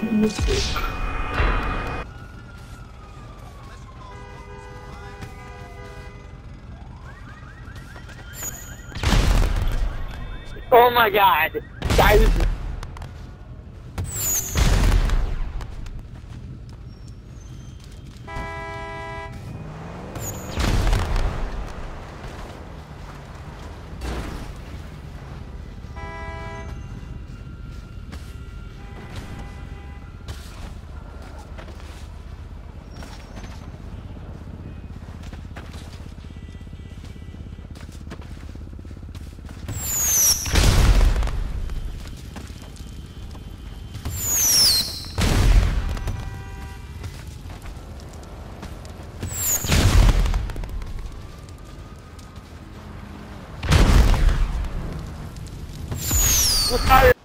Oh my god. Guys. 我杀人。